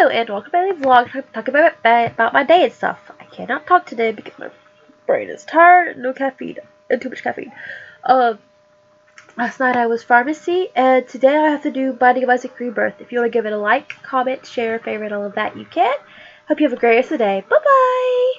Hello and welcome to the vlog talking about, about my day and stuff. I cannot talk today because my brain is tired, no caffeine, and too much caffeine. Um, last night I was pharmacy, and today I have to do Binding of Isaac Rebirth. If you want to give it a like, comment, share, favorite, all of that, you can. Hope you have a great rest of the day. Bye-bye!